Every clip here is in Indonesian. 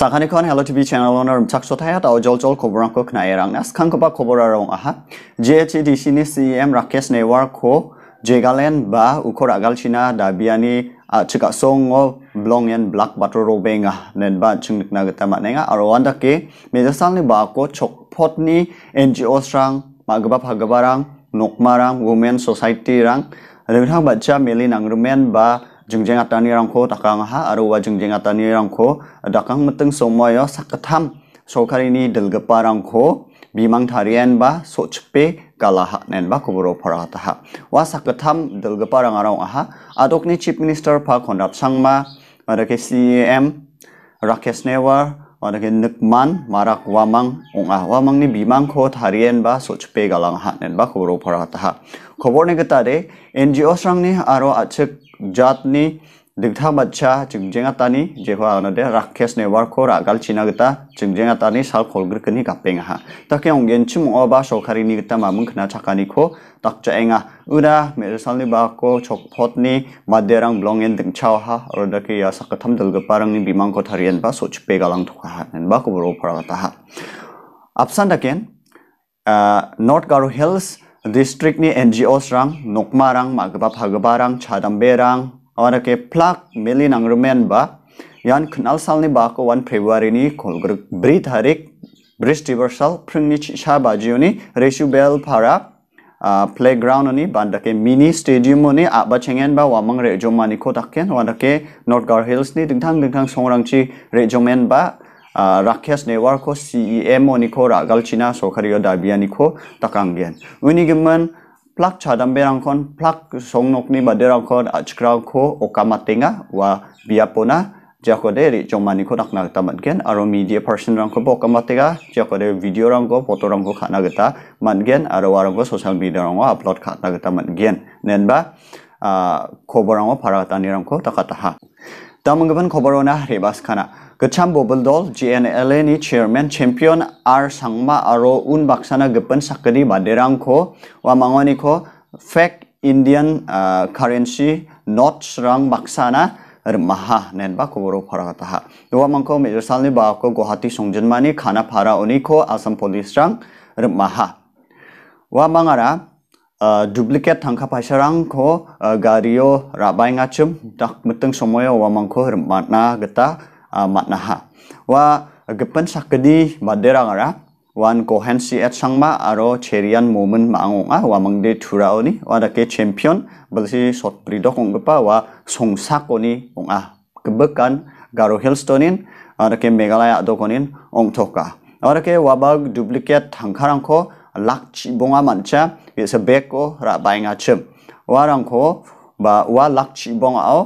Sakani kon Hello TV channel owner chak so thaya ta jol jol khobor ko khnai rang nas khang ba khobor rong aha. JHDC ni CM Rakesh Newar ko Jegalen ba ukor agal china da biani chika songo blong yan black butter ro benga nen ba chungnik na gata manenga aro wanda ke medasal ni ba ko chok pot ni NGO rang magba phagabarang nokmarang women society rang rengthang bacha meli nangrumen ba jengjeng atani rangko takang ha aro wa jengjeng atani rangko dakang meteng somoyo sakatham sokarini delgepa rangko bimang tarian ba sochpe kalaha nen ba kuburo parata ha. Wa sakatham delgepa rang arang aha. Adok ni chief minister pa konrad sangma ada ke CM Rakesh Newar ada ke Nukman Marak Wamang ong ah Wamang ni bimang ko tarian ba sochpe galang ha nen ba kuburo parata ha khobor ni kata de NGO sang ni aro achek jatni digtha bacha chingjenga tani jehwa anade rakesh ne warko ragal china gita chingjenga tani sal kholgr kni kapeng ha take onggen chim oba sokari ni gita mamung khna chakani ko takcha enga. Ura mesalni ba ko chokphot ni maderang blongen dingchau ha rodake ya sakatham dalga parang ni bimang ko tharian ba sochpe galang thukha ha nen ba ko bro ha apsan daken north garo hills district ni NGOs rang nokma rang magba phagba rang chadambe rang awara ke plak meli nang rumen ba. Yan knal sal ni ba ko 1 february ni kolgr brit harik bridge reversal pringni cha bajioni reshu bell para playground ni banda ke mini stadium ni aba chengen ba wamang re jomani ko takken wanda ke north gar hills ni dingthang dingthang songrang chi re jomen ba ni ko ragal china sokariyo dabia ni ko takanggen uni gemen plak chadam berang kon plak songnok ni baderang kon achkrang ko okamatenga wa biapona jakode ri jomani ko nakna gata mangen aro media person rang ko okamatega jakode video rang ko foto rang ko khana gata mangen aro warang ko social media rang ko upload khana gata mangen nenba khoborang ko paragata ni rang ko takata ha tamanggaban khoborona rebas khana Kecham Bobol Dol GNLA ni chairman champion R. Sangma aro un baksana gepen sakadi baderang ko wa mangoni ko fake Indian uh, currency notes rang baksana maha nen ba kuburo paragata ha wa mangko major salni ba ko Guwahati songjenmani khana para oni ko Assam police rang maha wa mangara uh, duplicate thangka paisarang ko uh, gario rabai ngachum dak meteng somoyo wa mangko matna geta matnaha. Wa gepen sakedi madera ngara wan kohen si et sangma aro cherian moment maangonga wa mangde thuraoni wa dake champion balsi shot pridok ongpa wa songsak oni onga kebekan garo hillstonin dake megalaya adokonin ongtoka dake wabag duplicate thangkarangko lakchi bonga mancha is a beko ra bainga chim warangko ba wa lakchi bonga o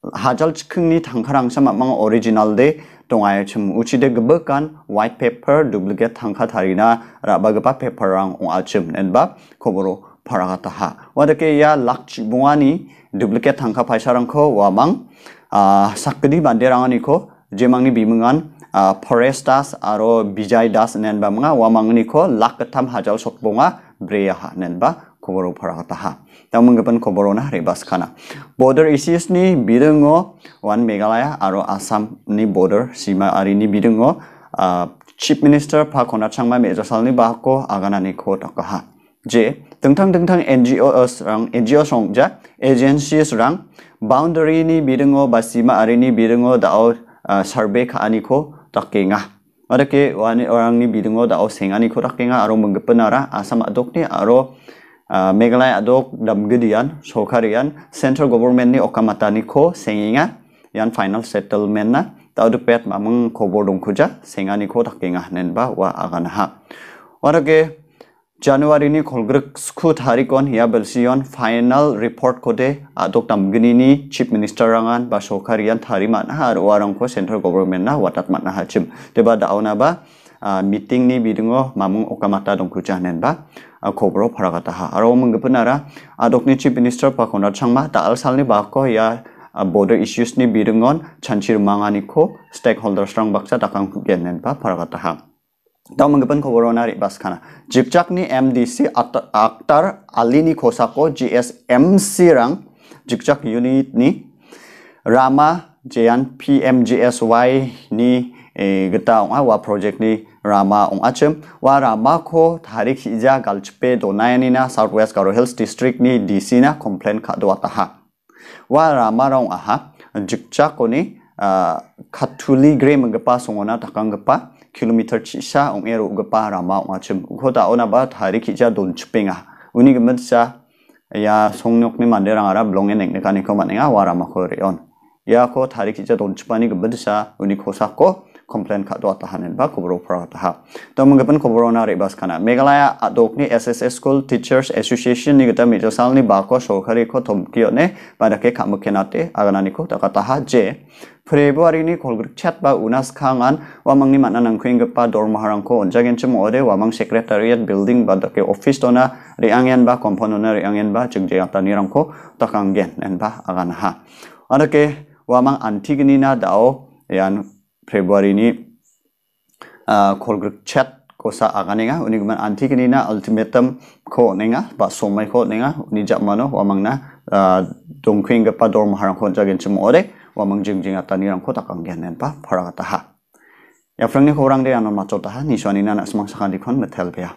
hajal chikungni tangkarangsa mamang original de tongai chum uchide gebekan white paper duplicate tangka tharina rabagapa paper rang ong achim nenba koboro paragata ha wadake ya lakchi bungani duplicate tangka paisarang ko wamang sakdi banderangani ko jemangni bimungan forestas aro bijay das nenba mga wamangni ko lakatam hajal sotbonga breya ha nenba koboro paragata ha tang menggapan koboro na rebas kana. Border issues ni bidengo wan megalaya aro assam ni border sima ari ni bidengo chief minister pa kona changma meja salni bahko agana ni ko ha je tengtang tengtang NGOs rang NGO songja agencies rang boundary ni bidengo basima ari ni bidengo dao survey ka ani ko takenga. Adake ni menggepenara asam adok ni damgedian sokarian central government ni okamatani ko senginga yan final settlement na taudu pet mamang kobodong kuja sengani ko takenga nenba wa agana ha warage Januari ni kolgrek sku tarikon ya belsion final report kode adok damgini ni chief minister rangan ba sokarian tariman ha warang ko central government na watat mat na hachim. Deba dauna ba meeting ni bidungo mamung okamata dong kuja nenba khobro pharagata ha aro mungpunara adokni chief minister pakona changma ta alsalni bako ya border issues ni birungon chanchir mangani ko stakeholders rang baksa takang genen pa pharagata ha daw mungpun khoborona ri bas khana jikjak ni mdc aktar alini khosako gsmc rang jikjak unit ni rama jean PMGSY ni e ong wa project ni rama ong achem wa rama ko tarik hija galchpe donayani na southwest garo hills district ni dc na complain kha do ha. Wa rama rong aha jikcha ko ni khathuli gre mangpa songona takangpa kilometer chisa ong eru gpa rama ong achem khoda ona ba tarik hija don chpenga uni gemetsa ya songnok ni manderang ara blongen eng ne kaniko manenga wa rama ko reon ya ko komplain kha dot hanen ba kubro pra ta ha to gapan kubro na re bas kana megalaya adok ni sss school teachers association ni gata mejo sal ni ba ko sorkari ko thom ki ne ba da ke kham khenate agana ni ko ta ta ha je. Februari ni kolgr chat ba unas khangan wamang ni mana pa dor maharang ko. Onjagen chum ode wamang secretariat building ba da ke office tona reangyan ba component na reangyan ba chungje ata ni rang ko takanggen en ba agana ha adake wamang antigni na dao yan Februari ini uh, kolgr chat kosa aganenga uni guman anti kini na ultimatum ko nenga ba somai ko nenga. Uni wamang na uh, dongkwing ga pador maharang ko jagen chimo ore. Wamang jing jing atani rang ko takang genen pa paragata ha ya frang ni korang de anon machota ha. Ni swani na semang sakandi kon metel bea